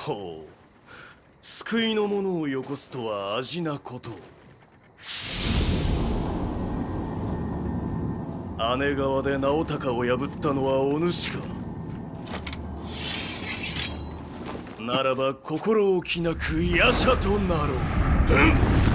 ほう。救いの者をよこすとは味なこと。姉川で直高を破ったのはお主か。ならば心置きなく夜叉となろう。うん